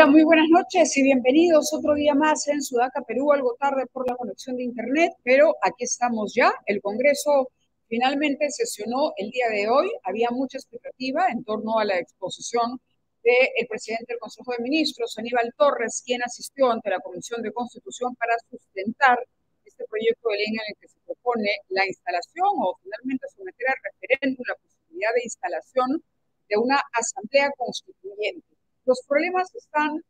Hola, muy buenas noches y bienvenidos otro día más en Sudaca, Perú, algo tarde por la conexión de Internet, pero aquí estamos ya. El Congreso finalmente sesionó el día de hoy. Había mucha expectativa en torno a la exposición del presidente del Consejo de Ministros, Aníbal Torres, quien asistió ante la Comisión de Constitución para sustentar este proyecto de ley en el que se propone la instalación o finalmente someter a referéndum la posibilidad de instalación de una asamblea constituyente. Los problemas están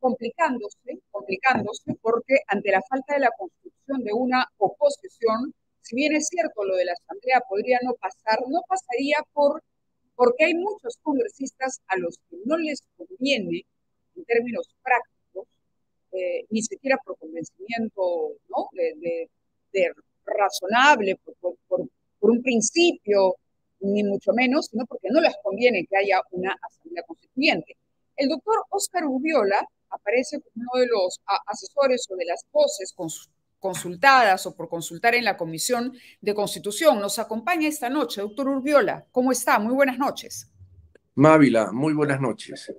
complicándose, complicándose porque ante la falta de la construcción de una oposición, si bien es cierto lo de la asamblea podría no pasar, no pasaría por porque hay muchos congresistas a los que no les conviene, en términos prácticos, eh, ni siquiera por convencimiento de, razonable, por, un principio, ni mucho menos, sino porque no les conviene que haya una asamblea constituyente. El doctor Oscar Ubiola aparece como uno de los asesores o de las voces consultadas o por consultar en la Comisión de Constitución. Nos acompaña esta noche, doctor Urbiola. ¿Cómo está? Muy buenas noches. Mávila, muy buenas noches.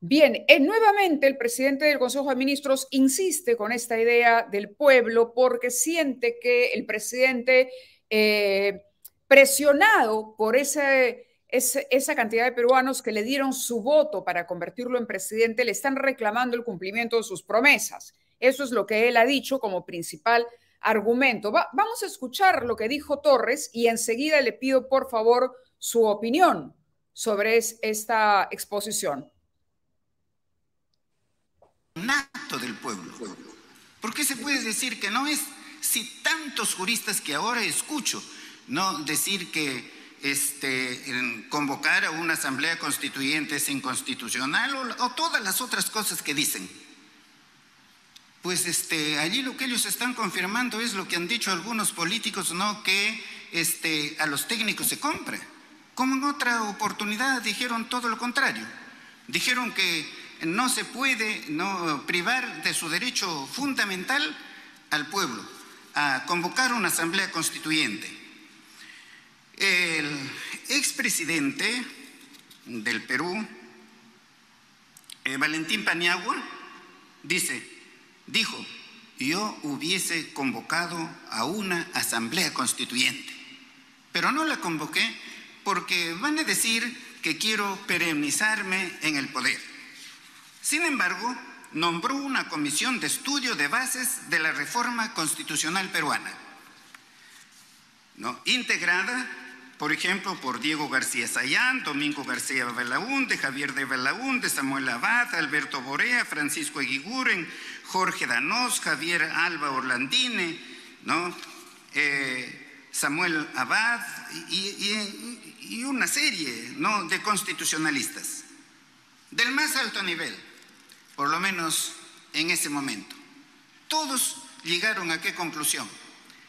Bien, eh, nuevamente el presidente del Consejo de Ministros insiste con esta idea del pueblo porque siente que el presidente, eh, presionado por ese, esa cantidad de peruanos que le dieron su voto para convertirlo en presidente, le están reclamando el cumplimiento de sus promesas. Eso es lo que él ha dicho como principal argumento. vamos a escuchar lo que dijo Torres y enseguida le pido por favor su opinión sobre esta exposición. Nato del pueblo. ¿Por qué se puede decir que no es? Si tantos juristas que ahora escucho, no decir que este, convocar a una asamblea constituyente es inconstitucional o todas las otras cosas que dicen pues este, allí lo que ellos están confirmando es lo que han dicho algunos políticos, ¿no? Que este, a los técnicos se compra. Como en otra oportunidad dijeron todo lo contrario. Dijeron que no se puede privar de su derecho fundamental al pueblo a convocar una asamblea constituyente. El expresidente del Perú, eh, Valentín Paniagua, dice, dijo, yo hubiese convocado a una asamblea constituyente, pero no la convoqué porque van a decir que quiero perennizarme en el poder. Sin embargo, nombró una comisión de estudio de bases de la reforma constitucional peruana, ¿no? integrada por ejemplo, por Diego García Sayán, Domingo García Belaúnde, Javier de Belaúnde, Samuel Abad, Alberto Borea, Francisco Eguiguren, Jorge Danós, Javier Alba Orlandine, ¿no? Eh, Samuel Abad y, una serie ¿no? de constitucionalistas del más alto nivel, por lo menos en ese momento. Todos llegaron a qué conclusión?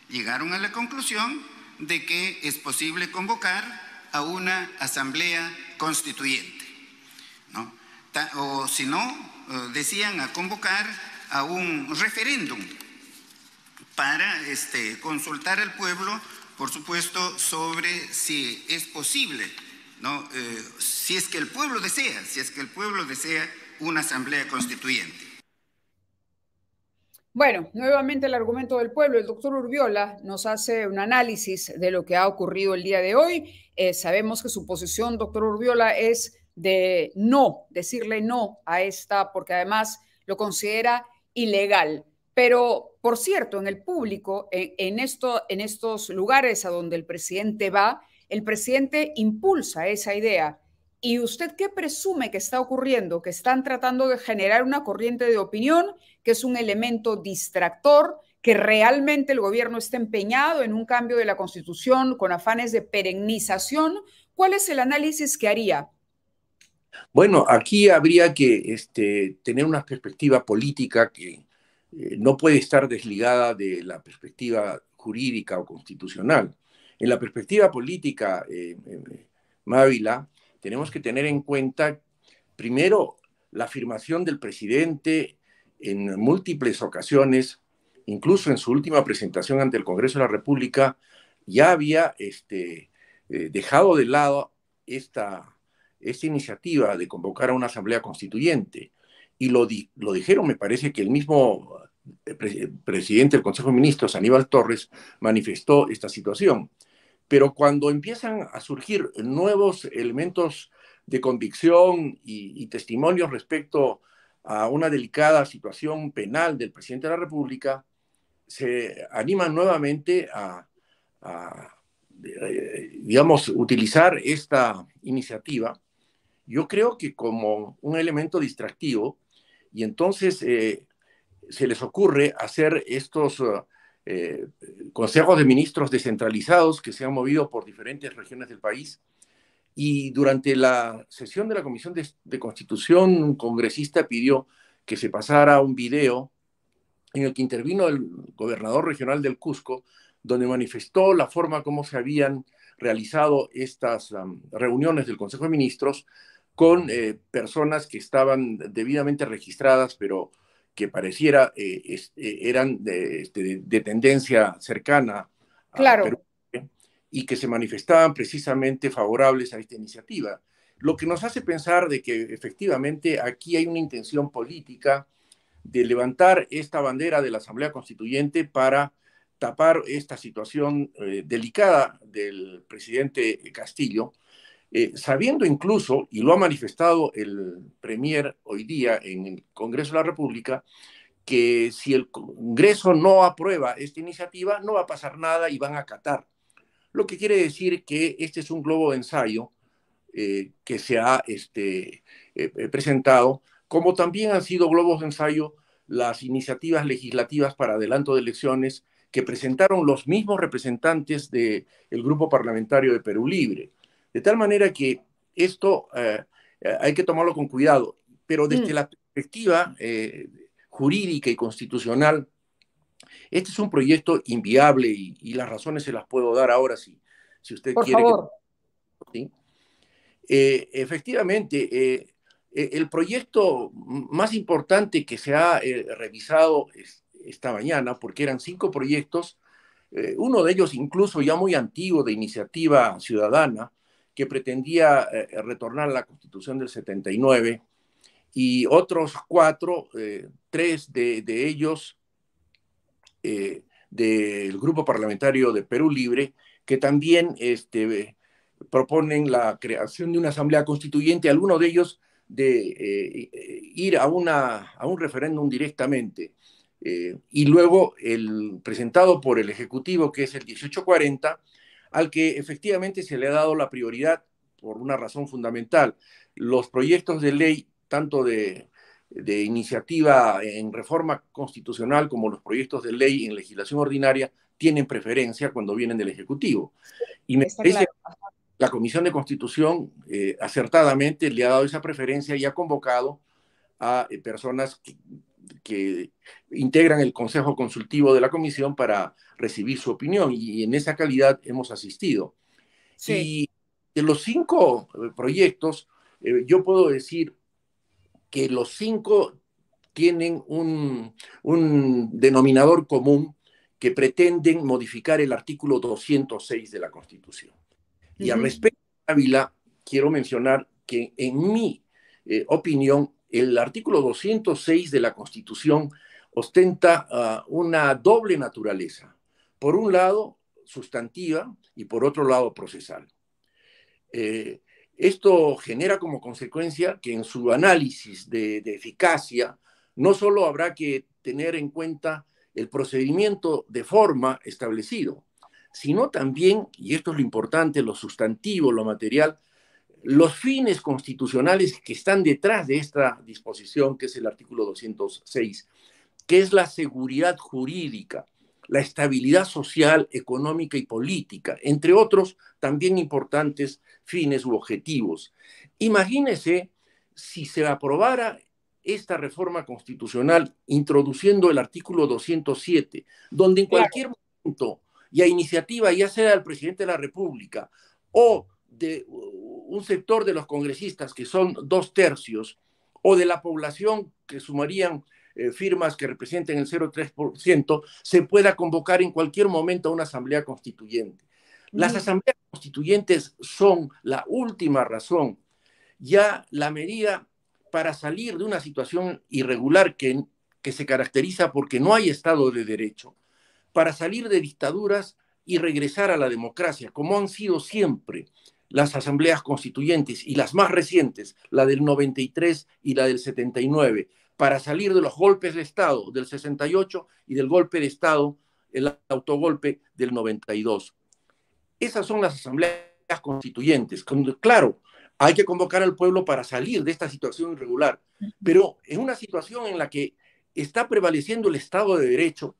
Llegaron a la conclusión de que es posible convocar a una asamblea constituyente. O si no, eh, decían a convocar a un referéndum para este, consultar al pueblo, por supuesto, sobre si es posible. Eh, si es que el pueblo desea, si es que el pueblo desea una asamblea constituyente. Bueno, nuevamente el argumento del pueblo. El doctor Urbiola nos hace un análisis de lo que ha ocurrido el día de hoy. Eh, sabemos que su posición, doctor Urbiola, es de no, decirle no a esta, porque además lo considera ilegal. Pero, por cierto, en el público, en, en estos lugares a donde el presidente va, el presidente impulsa esa idea. ¿Y usted qué presume que está ocurriendo? Que están tratando de generar una corriente de opinión que es un elemento distractor, que realmente el gobierno está empeñado en un cambio de la constitución con afanes de perennización. ¿Cuál es el análisis que haría? Bueno, aquí habría que este, tener una perspectiva política que eh, no puede estar desligada de la perspectiva jurídica o constitucional. En la perspectiva política, eh, eh, Mávila, tenemos que tener en cuenta, primero, la afirmación del presidente en múltiples ocasiones, incluso en su última presentación ante el Congreso de la República, ya había este, eh, dejado de lado esta, esta iniciativa de convocar a una asamblea constituyente. Y lo, lo dijeron, me parece que el mismo eh, presidente del Consejo de Ministros, Aníbal Torres, manifestó esta situación. Pero cuando empiezan a surgir nuevos elementos de convicción y, testimonios respecto a una delicada situación penal del presidente de la República, se animan nuevamente a, eh, digamos, utilizar esta iniciativa, yo creo que como un elemento distractivo, y entonces eh, se les ocurre hacer estos eh, consejos de ministros descentralizados que se han movido por diferentes regiones del país. Y durante la sesión de la Comisión de, Constitución, un congresista pidió que se pasara un video en el que intervino el gobernador regional del Cusco, donde manifestó la forma como se habían realizado estas reuniones del Consejo de Ministros con eh, personas que estaban debidamente registradas, pero que pareciera eh, eh, eran este, de, tendencia cercana a Perú ¿eh? y que se manifestaban precisamente favorables a esta iniciativa. Lo que nos hace pensar de que efectivamente aquí hay una intención política de levantar esta bandera de la Asamblea Constituyente para tapar esta situación delicada del presidente Castillo, eh, sabiendo incluso, y lo ha manifestado el Premier hoy día en el Congreso de la República, que si el Congreso no aprueba esta iniciativa, no va a pasar nada y van a acatar. Lo que quiere decir que este es un globo de ensayo eh, que se ha este, eh, presentado, como también han sido globos de ensayo las iniciativas legislativas para adelanto de elecciones que presentaron los mismos representantes del grupo parlamentario de Perú Libre. De tal manera que esto eh, eh, hay que tomarlo con cuidado, pero desde mm. la perspectiva eh, jurídica y constitucional, este es un proyecto inviable y, las razones se las puedo dar ahora si, si usted Por quiere. Favor. efectivamente, el proyecto más importante que se ha revisado esta mañana, porque eran cinco proyectos, uno de ellos incluso ya muy antiguo de iniciativa ciudadana, que pretendía eh, retornar a la Constitución del 79 y otros cuatro, eh, tres de, ellos eh, del grupo parlamentario de Perú Libre, que también este, proponen la creación de una asamblea constituyente, algunos de ellos de ir a, una, a un referéndum directamente. y luego el presentado por el Ejecutivo, que es el 1840, al que efectivamente se le ha dado la prioridad por una razón fundamental. Los proyectos de ley, tanto de, iniciativa en reforma constitucional como los proyectos de ley en legislación ordinaria, tienen preferencia cuando vienen del Ejecutivo. Y me parece la Comisión de Constitución eh, acertadamente le ha dado esa preferencia y ha convocado a eh, personas que, que integran el Consejo Consultivo de la Comisión para recibir su opinión y en esa calidad hemos asistido. Y de los cinco eh, proyectos, eh, yo puedo decir que los cinco tienen un, denominador común que pretenden modificar el artículo 206 de la Constitución. Y al respecto Ávila, quiero mencionar que en mi eh, opinión el artículo 206 de la Constitución ostenta ah, una doble naturaleza. Por un lado, sustantiva y por otro lado, procesal. Eh, esto genera como consecuencia que en su análisis de, de eficacia no solo habrá que tener en cuenta el procedimiento de forma establecido, sino también, y esto es lo importante, lo sustantivo, lo material, los fines constitucionales que están detrás de esta disposición, que es el artículo 206, que es la seguridad jurídica, la estabilidad social, económica y política, entre otros también importantes fines u objetivos. Imagínese si se aprobara esta reforma constitucional introduciendo el artículo 207, donde en cualquier momento y a iniciativa ya sea del presidente de la República o de un sector de los congresistas, que son dos tercios, o de la población que sumarían eh, firmas que representen el 0,3%, se pueda convocar en cualquier momento a una asamblea constituyente. Las asambleas constituyentes son la última razón, ya la medida para salir de una situación irregular que, que se caracteriza porque no hay Estado de Derecho, para salir de dictaduras y regresar a la democracia, como han sido siempre las asambleas constituyentes y las más recientes, la del 93 y la del 79, para salir de los golpes de Estado del 68 y del golpe de Estado, el autogolpe del 92. Esas son las asambleas constituyentes. Claro, hay que convocar al pueblo para salir de esta situación irregular, pero en una situación en la que está prevaleciendo el Estado de Derecho,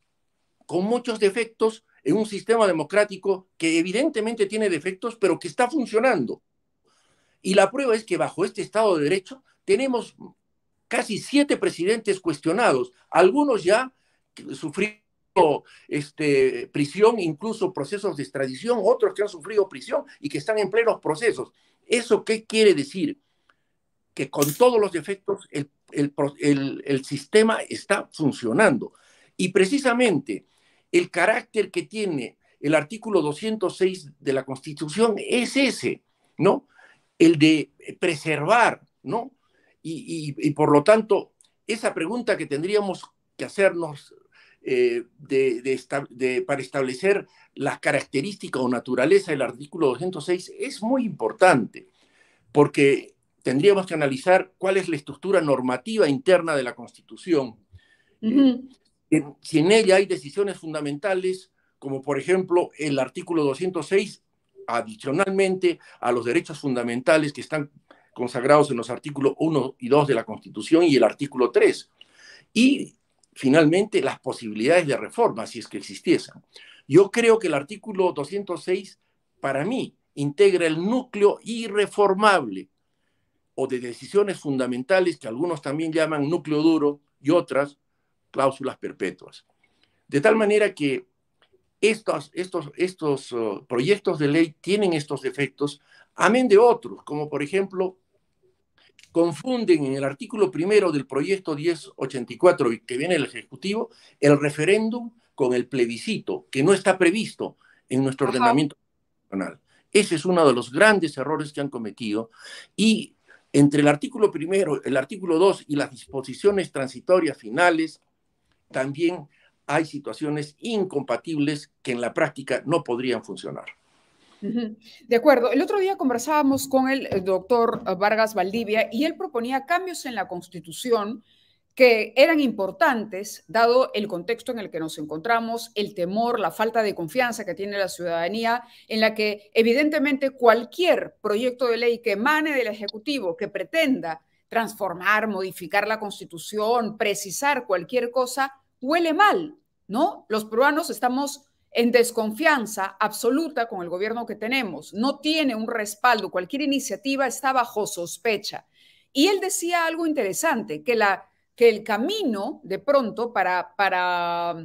con muchos defectos, en un sistema democrático que evidentemente tiene defectos, pero que está funcionando. Y la prueba es que bajo este Estado de Derecho tenemos casi siete presidentes cuestionados, algunos ya sufriendo este, prisión, incluso procesos de extradición, otros que han sufrido prisión y que están en plenos procesos. ¿Eso qué quiere decir? Que con todos los defectos el, el sistema está funcionando. Y precisamente el carácter que tiene el artículo 206 de la Constitución es ese, ¿no? El de preservar, ¿no? Y, por lo tanto, esa pregunta que tendríamos que hacernos eh, para establecer las características o naturaleza del artículo 206 es muy importante, porque tendríamos que analizar cuál es la estructura normativa interna de la Constitución si en ella hay decisiones fundamentales, como por ejemplo el artículo 206, adicionalmente a los derechos fundamentales que están consagrados en los artículos 1 y 2 de la Constitución y el artículo 3. Y finalmente las posibilidades de reforma, si es que existiesen. Yo creo que el artículo 206, para mí, integra el núcleo irreformable o de decisiones fundamentales que algunos también llaman núcleo duro y otras cláusulas perpetuas. De tal manera que estos, estos, estos uh, proyectos de ley tienen estos defectos, amén de otros, como por ejemplo, confunden en el artículo primero del proyecto 1084 que viene del Ejecutivo el referéndum con el plebiscito, que no está previsto en nuestro ordenamiento nacional. Ese es uno de los grandes errores que han cometido y entre el artículo primero, el artículo 2 y las disposiciones transitorias finales, también hay situaciones incompatibles que en la práctica no podrían funcionar. De acuerdo. El otro día conversábamos con el, doctor Vargas Valdivia y él proponía cambios en la Constitución que eran importantes, dado el contexto en el que nos encontramos, el temor, la falta de confianza que tiene la ciudadanía, en la que evidentemente cualquier proyecto de ley que emane del Ejecutivo, que pretenda transformar, modificar la constitución, precisar cualquier cosa, huele mal, ¿no? Los peruanos estamos en desconfianza absoluta con el gobierno que tenemos. No tiene un respaldo, cualquier iniciativa está bajo sospecha. Y él decía algo interesante, que, la, que el camino de pronto para, para,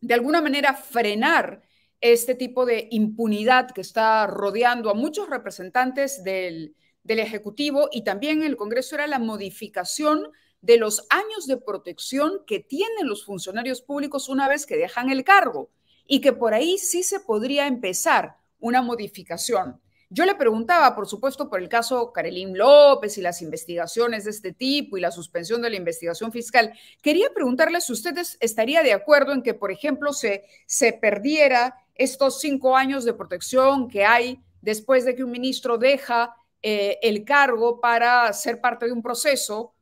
de alguna manera, frenar este tipo de impunidad que está rodeando a muchos representantes del, del Ejecutivo y también en el Congreso era la modificación de los años de protección que tienen los funcionarios públicos una vez que dejan el cargo y que por ahí sí se podría empezar una modificación. Yo le preguntaba, por supuesto, por el caso Karelín López y las investigaciones de este tipo y la suspensión de la investigación fiscal. Quería preguntarle si usted estaría de acuerdo en que, por ejemplo, se, se perdiera estos cinco años de protección que hay después de que un ministro deja eh, el cargo para ser parte de un proceso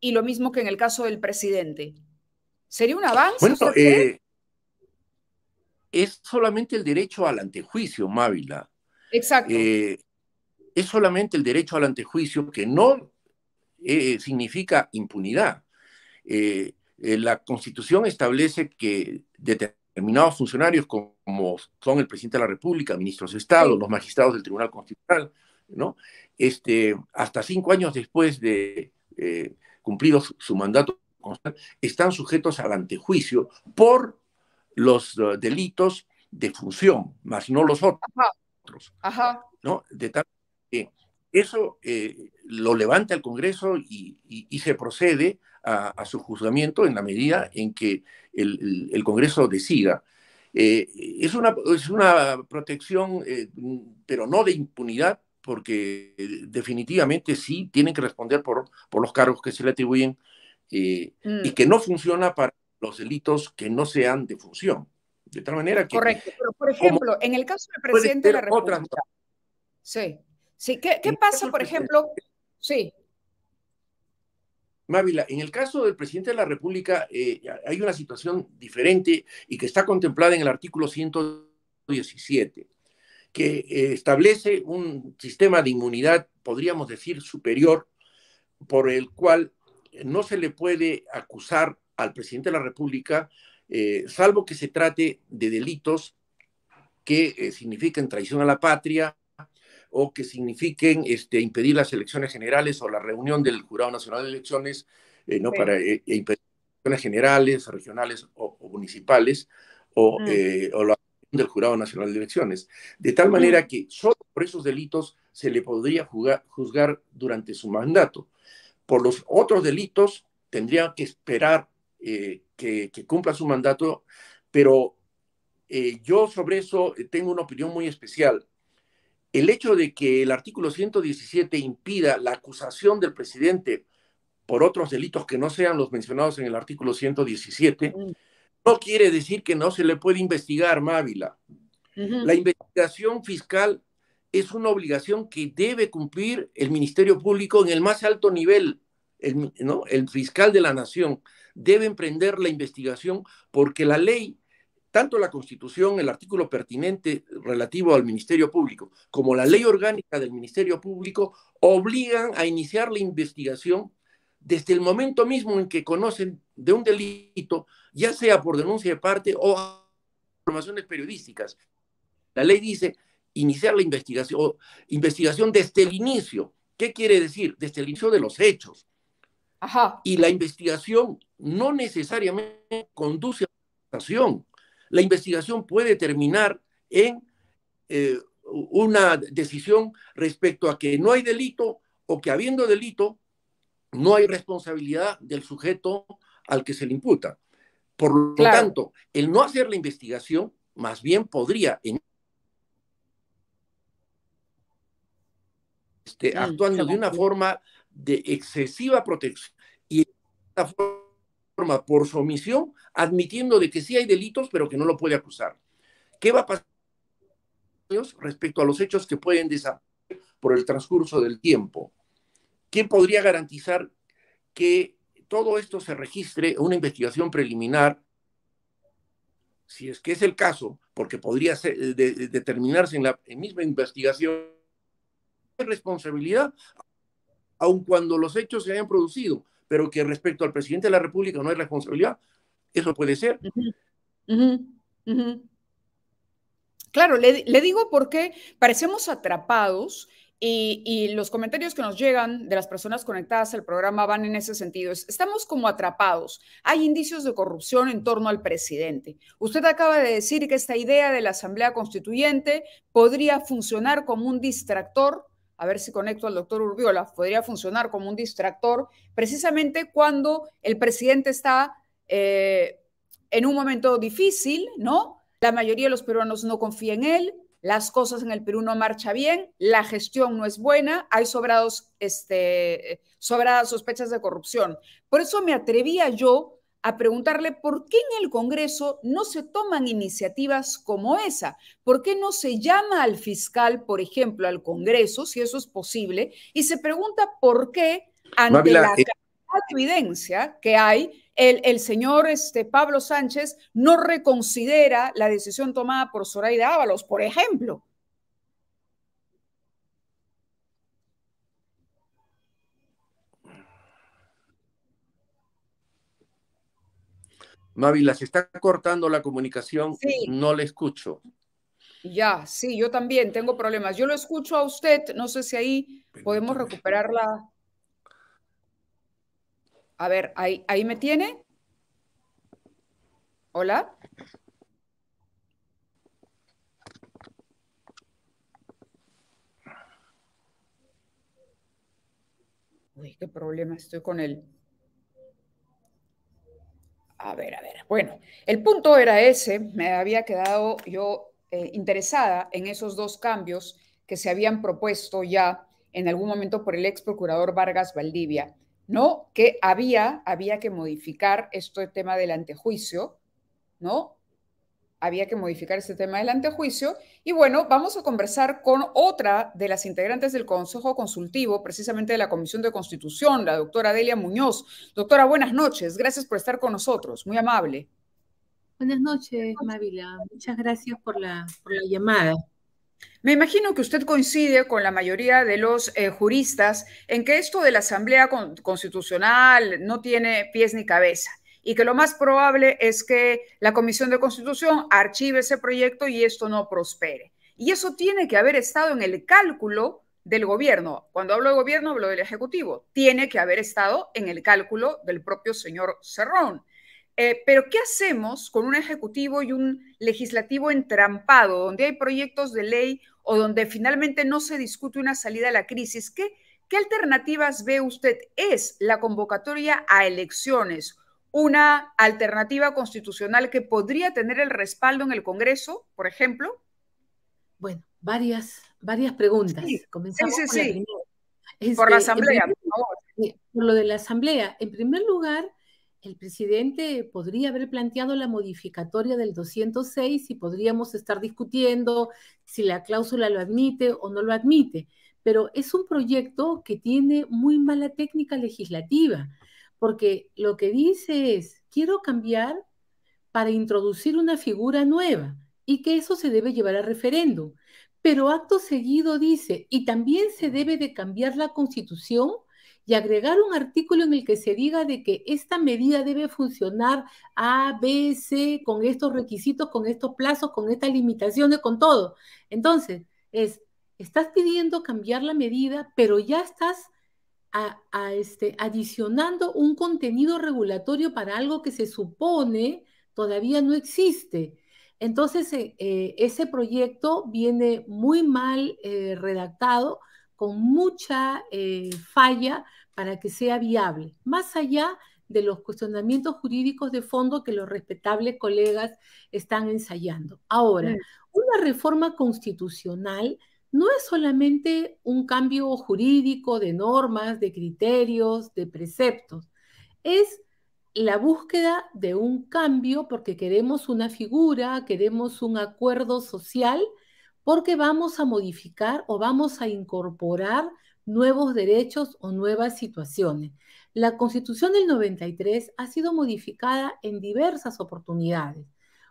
y lo mismo que en el caso del presidente. ¿Sería un avance? Bueno, eh, es solamente el derecho al antejuicio, Mávila. Exacto. Eh, es solamente el derecho al antejuicio que no significa impunidad. la Constitución establece que determinados funcionarios como son el presidente de la República, ministros de Estado, los magistrados del Tribunal Constitucional, ¿no? Este, hasta cinco años después de eh, cumplido su, mandato, están sujetos al antejuicio por los uh, delitos de función, más no los otros. Ajá. ¿no? De tal que eso eh, lo levanta el Congreso y, se procede a, su juzgamiento en la medida en que el, Congreso decida. Eh, es, una, es una protección, pero no de impunidad, porque eh, definitivamente sí tienen que responder por, por los cargos que se le atribuyen eh, y mm. que no funciona para los delitos que no sean de función. De tal manera que... Correcto, pero por ejemplo, en el caso del presidente de la República... Sí, sí. ¿Qué, pasa, por ejemplo? Sí. Mávila, en el caso del presidente de la República eh, hay una situación diferente y que está contemplada en el artículo 117, que eh, establece un sistema de inmunidad, podríamos decir, superior, por el cual no se le puede acusar al presidente de la República, eh, salvo que se trate de delitos que signifiquen traición a la patria, o que signifiquen este, impedir las elecciones generales o la reunión del Jurado Nacional de Elecciones, eh, ¿no? Para eh, impedir elecciones generales, regionales o, municipales, o, mm. eh, o, la del Jurado Nacional de Elecciones. De tal manera que solo por esos delitos se le podría juzgar durante su mandato. Por los otros delitos tendría que esperar que, que, cumpla su mandato, pero yo sobre eso tengo una opinión muy especial el hecho de que el artículo 117 impida la acusación del presidente por otros delitos que no sean los mencionados en el artículo 117, mm. No quiere decir que no se le puede investigar, Mávila. La investigación fiscal es una obligación que debe cumplir el Ministerio Público en el más alto nivel, el, ¿no? el fiscal de la nación debe emprender la investigación porque la ley tanto la Constitución, el artículo pertinente relativo al Ministerio Público, como la ley orgánica del Ministerio Público, obligan a iniciar la investigación desde el momento mismo en que conocen de un delito, ya sea por denuncia de parte o informaciones periodísticas. La ley dice iniciar la investigación, investigación desde el inicio. ¿Qué quiere decir? Desde el inicio de los hechos. Ajá. Y la investigación no necesariamente conduce a la investigación la investigación puede terminar en eh, una decisión respecto a que no hay delito o que habiendo delito no hay responsabilidad del sujeto al que se le imputa. Por lo tanto, el no hacer la investigación más bien podría, este, mm, actuando de una forma de excesiva protección y de una forma por su omisión, admitiendo de que sí hay delitos, pero que no lo puede acusar. ¿Qué va a pasar respecto a los hechos que pueden desaparecer por el transcurso del tiempo? ¿Quién podría garantizar que todo esto se registre una investigación preliminar? Si es que es el caso, porque podría determinarse en la misma investigación responsabilidad, aun cuando los hechos se hayan producido, pero que respecto al presidente de la República no hay responsabilidad, eso puede ser. Claro, le, digo porque parecemos atrapados y, los comentarios que nos llegan de las personas conectadas al programa van en ese sentido. Estamos como atrapados. Hay indicios de corrupción en torno al presidente. Usted acaba de decir que esta idea de la Asamblea Constituyente podría funcionar como un distractor a ver si conecto al doctor Urbiola, podría funcionar como un distractor, precisamente cuando el presidente está eh, en un momento difícil, ¿no? La mayoría de los peruanos no confía en él, las cosas en el Perú no marchan bien, la gestión no es buena, hay sobrados, este, sobradas sospechas de corrupción. Por eso me atrevía yo a preguntarle por qué en el Congreso no se toman iniciativas como esa, por qué no se llama al fiscal, por ejemplo, al Congreso, si eso es posible, y se pregunta por qué ante la eh, evidencia que hay, el, el, señor este, Pablo Sánchez no reconsidera la decisión tomada por Zoraida Ábalos, por ejemplo. Mávila, se está cortando la comunicación, no le escucho. Ya, sí, yo también tengo problemas. Yo lo escucho a usted, no sé si ahí podemos recuperarla. A ver, ahí, ahí me tiene. Hola. Uy, qué problema, estoy con él. A ver, a ver. Bueno, el punto era ese. Me había quedado yo eh, interesada en esos dos cambios que se habían propuesto ya en algún momento por el ex procurador Vargas Valdivia, ¿no? Que había, había que modificar este tema del antejuicio, ¿no? había que modificar este tema del antejuicio. Y bueno, vamos a conversar con otra de las integrantes del Consejo Consultivo, precisamente de la Comisión de Constitución, la doctora Delia Muñoz. Doctora, buenas noches. Gracias por estar con nosotros. Muy amable. Buenas noches, Mávila. Muchas gracias por la, por la llamada. Me imagino que usted coincide con la mayoría de los eh, juristas en que esto de la Asamblea Constitucional no tiene pies ni cabeza y que lo más probable es que la Comisión de Constitución archive ese proyecto y esto no prospere. Y eso tiene que haber estado en el cálculo del gobierno. Cuando hablo de gobierno, hablo del Ejecutivo. Tiene que haber estado en el cálculo del propio señor Cerrón. Eh, pero ¿qué hacemos con un Ejecutivo y un legislativo entrampado, donde hay proyectos de ley o donde finalmente no se discute una salida a la crisis? ¿Qué, qué alternativas ve usted? ¿Es la convocatoria a elecciones una alternativa constitucional que podría tener el respaldo en el Congreso, por ejemplo? Bueno, varias, varias preguntas. Comenzamos sí, sí, por la este, Asamblea, por favor. Por lo de la Asamblea. En primer lugar, el presidente podría haber planteado la modificatoria del 206 y podríamos estar discutiendo si la cláusula lo admite o no lo admite, pero es un proyecto que tiene muy mala técnica legislativa porque lo que dice es, quiero cambiar para introducir una figura nueva y que eso se debe llevar a referéndum. Pero acto seguido dice, y también se debe de cambiar la constitución y agregar un artículo en el que se diga de que esta medida debe funcionar A, B, C, con estos requisitos, con estos plazos, con estas limitaciones, con todo. Entonces, es, estás pidiendo cambiar la medida, pero ya estás este, adicionando un contenido regulatorio para algo que se supone todavía no existe. Entonces, eh, eh, ese proyecto viene muy mal eh, redactado, con mucha falla para que sea viable, más allá de los cuestionamientos jurídicos de fondo que los respetables colegas están ensayando. Ahora, una reforma constitucional no es solamente un cambio jurídico de normas, de criterios, de preceptos, es la búsqueda de un cambio porque queremos una figura, queremos un acuerdo social, porque vamos a modificar o vamos a incorporar nuevos derechos o nuevas situaciones. La Constitución del 93 ha sido modificada en diversas oportunidades.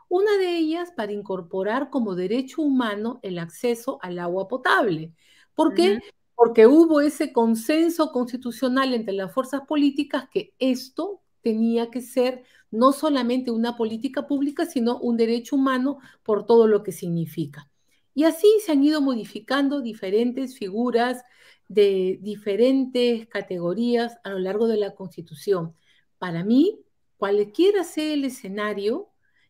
Una de ellas para incorporar como derecho humano el acceso al agua potable. ¿Por qué? Porque hubo ese consenso constitucional entre las fuerzas políticas que esto tenía que ser no solamente una política pública, sino un derecho humano por todo lo que significa. Y así se han ido modificando diferentes figuras de diferentes categorías a lo largo de la Constitución. Para mí, cualquiera sea el escenario,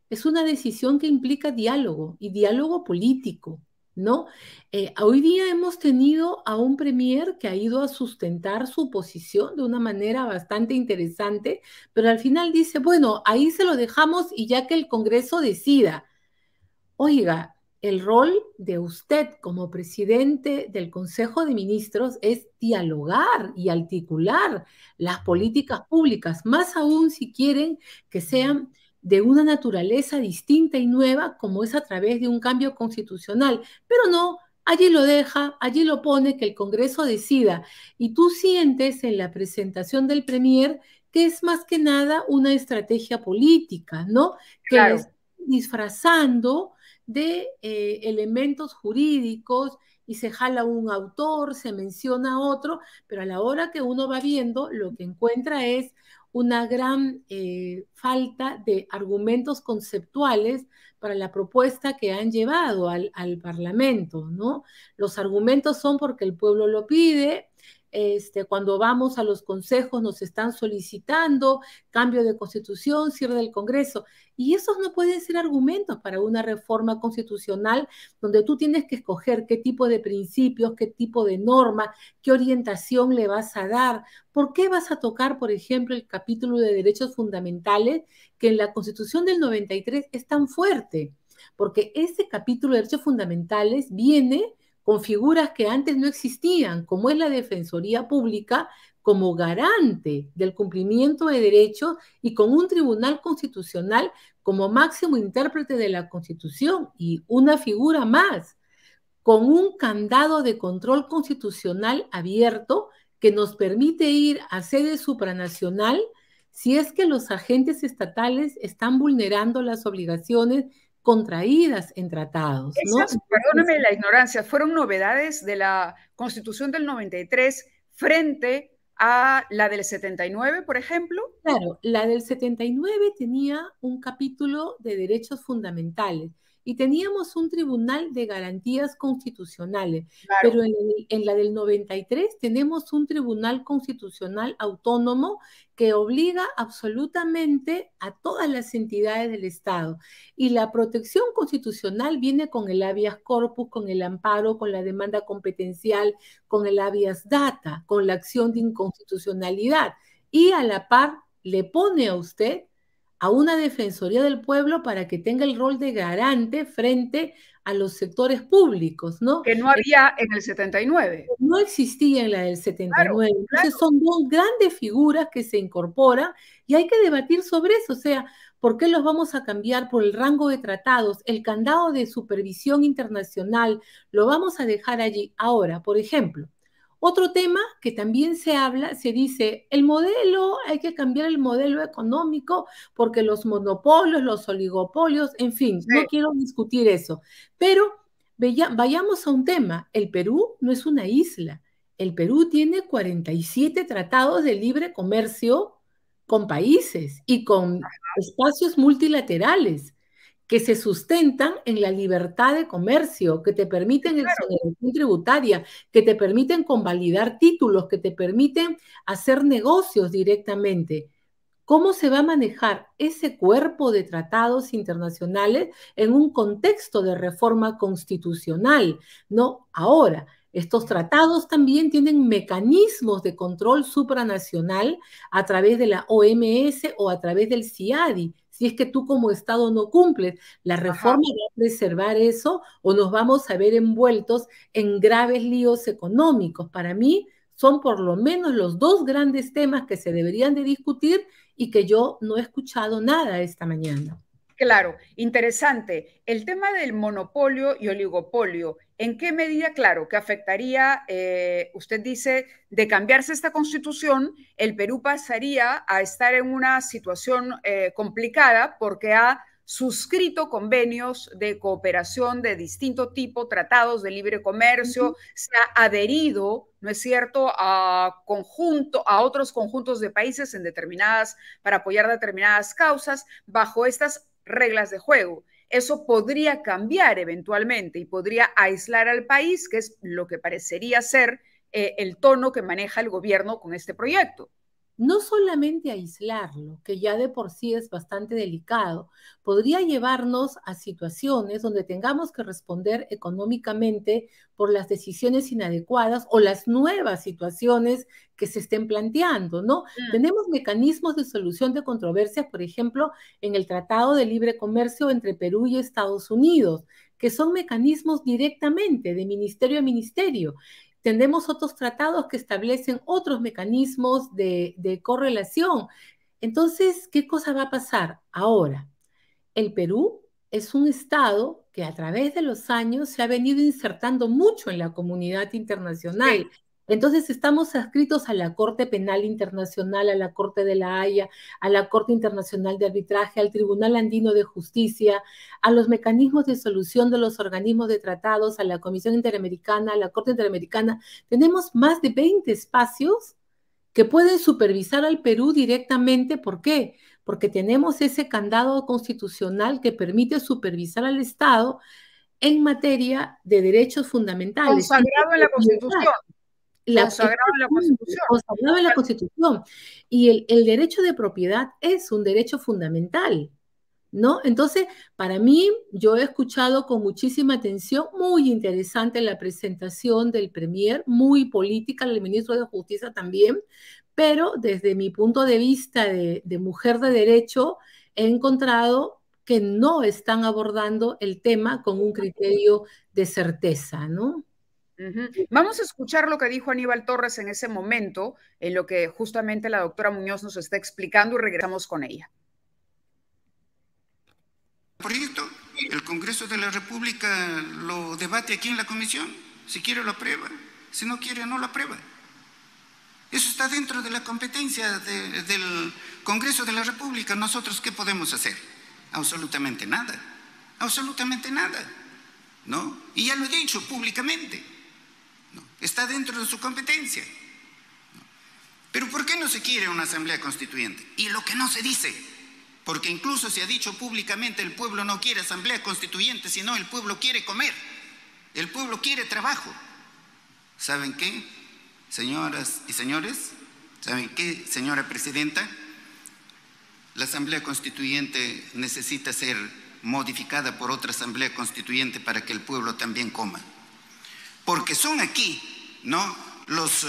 es una decisión que implica diálogo y diálogo político, ¿no? Eh, hoy día hemos tenido a un premier que ha ido a sustentar su posición de una manera bastante interesante, pero al final dice, bueno, ahí se lo dejamos y ya que el Congreso decida. Oiga, el rol de usted como presidente del Consejo de Ministros es dialogar y articular las políticas públicas, más aún si quieren que sean de una naturaleza distinta y nueva como es a través de un cambio constitucional. Pero no, allí lo deja, allí lo pone, que el Congreso decida. Y tú sientes en la presentación del Premier que es más que nada una estrategia política, ¿no? Que claro. disfrazando de eh, elementos jurídicos y se jala un autor, se menciona otro, pero a la hora que uno va viendo, lo que encuentra es una gran eh, falta de argumentos conceptuales para la propuesta que han llevado al, al, Parlamento, ¿no? Los argumentos son porque el pueblo lo pide, este, cuando vamos a los consejos nos están solicitando cambio de constitución, cierre del Congreso. Y esos no pueden ser argumentos para una reforma constitucional donde tú tienes que escoger qué tipo de principios, qué tipo de norma, qué orientación le vas a dar. ¿Por qué vas a tocar, por ejemplo, el capítulo de derechos fundamentales que en la Constitución del 93 es tan fuerte? Porque ese capítulo de derechos fundamentales viene con figuras que antes no existían, como es la Defensoría Pública, como garante del cumplimiento de derechos y con un tribunal constitucional como máximo intérprete de la Constitución y una figura más, con un candado de control constitucional abierto que nos permite ir a sede supranacional si es que los agentes estatales están vulnerando las obligaciones contraídas en tratados. perdóname la ignorancia, fueron novedades de la Constitución del 93 frente a la del 79, por ejemplo? Claro, la del 79 tenía un capítulo de derechos fundamentales y teníamos un tribunal de garantías constitucionales, pero en, la del 93 tenemos un tribunal constitucional autónomo que obliga absolutamente a todas las entidades del Estado. Y la protección constitucional viene con el habeas corpus, con el amparo, con la demanda competencial, con el habeas data, con la acción de inconstitucionalidad. Y a la par le pone a usted a una Defensoría del Pueblo para que tenga el rol de garante frente a los sectores públicos, ¿no? Que no había en el 79. No existía en la del 79. Entonces son dos grandes figuras que se incorporan y hay que debatir sobre eso, o sea, ¿por qué los vamos a cambiar por el rango de tratados? El candado de supervisión internacional lo vamos a dejar allí. Ahora, por ejemplo, otro tema que también se habla, se dice, el modelo, hay que cambiar el modelo económico porque los monopolios, los oligopolios, en fin, no quiero discutir eso. Pero vayamos a un tema, el Perú no es una isla, el Perú tiene 47 tratados de libre comercio con países y con espacios multilaterales que se sustentan en la libertad de comercio, que te permiten exoneración tributaria, que te permiten convalidar títulos, que te permiten hacer negocios directamente. ¿Cómo se va a manejar ese cuerpo de tratados internacionales en un contexto de reforma constitucional? No, ahora, estos tratados también tienen mecanismos de control supranacional a través de la OMS o a través del CIADI, si es que tú como Estado no cumples. La reforma va a preservar eso o nos vamos a ver envueltos en graves líos económicos. Para mí son por lo menos los dos grandes temas que se deberían de discutir y que yo no he escuchado nada esta mañana. Claro, interesante. El tema del monopolio y oligopolio, ¿en qué medida, claro, que afectaría, eh, usted dice, de cambiarse esta constitución, el Perú pasaría a estar en una situación eh, complicada porque ha suscrito convenios de cooperación de distinto tipo, tratados de libre comercio, se ha adherido, ¿no es cierto?, a conjunto, a otros conjuntos de países en determinadas, para apoyar determinadas causas, bajo estas reglas de juego. Eso podría cambiar eventualmente y podría aislar al país, que es lo que parecería ser eh, el tono que maneja el gobierno con este proyecto no solamente aislarlo, que ya de por sí es bastante delicado, podría llevarnos a situaciones donde tengamos que responder económicamente por las decisiones inadecuadas o las nuevas situaciones que se estén planteando, ¿no? Mm. Tenemos mecanismos de solución de controversias, por ejemplo, en el Tratado de Libre Comercio entre Perú y Estados Unidos, que son mecanismos directamente de ministerio a ministerio tenemos otros tratados que establecen otros mecanismos de, correlación. Entonces, ¿qué cosa va a pasar ahora? El Perú es un estado que a través de los años se ha venido insertando mucho en la comunidad internacional. Entonces estamos adscritos a la Corte Penal Internacional, a la Corte de la Haya, a la Corte Internacional de Arbitraje, al Tribunal Andino de Justicia, a los mecanismos de solución de los organismos de tratados, a la Comisión Interamericana, a la Corte Interamericana. Tenemos más de 20 espacios que pueden supervisar al Perú directamente. ¿Por qué? Porque tenemos ese candado constitucional que permite supervisar al Estado en materia de derechos fundamentales. Consagrado en la Constitución la, consagrado en la Constitución. la Constitución. Y el, derecho de propiedad es un derecho fundamental, ¿no? Entonces, para mí, yo he escuchado con muchísima atención, muy interesante la presentación del Premier, muy política, el ministro de Justicia también, pero desde mi punto de vista de, de mujer de derecho, he encontrado que no están abordando el tema con un criterio de certeza, ¿no? Vamos a escuchar lo que dijo Aníbal Torres en ese momento, en lo que justamente la doctora Muñoz nos está explicando y regresamos con ella. Proyecto, el Congreso de la República lo debate aquí en la comisión. Si quiere lo aprueba, si no quiere no lo aprueba. Eso está dentro de la competencia del Congreso de la República. ¿Nosotros qué podemos hacer? Absolutamente nada. Absolutamente nada. ¿No? Y ya lo he dicho públicamente. Está dentro de su competencia. Pero ¿por qué no se quiere una asamblea constituyente? Y lo que no se dice, porque incluso se ha dicho públicamente el pueblo no quiere asamblea constituyente, sino el pueblo quiere comer, el pueblo quiere trabajo. ¿Saben qué? Señoras y señores, ¿saben qué, señora presidenta? La asamblea constituyente necesita ser modificada por otra asamblea constituyente para que el pueblo también coma. Porque son aquí, ¿no? Los eh,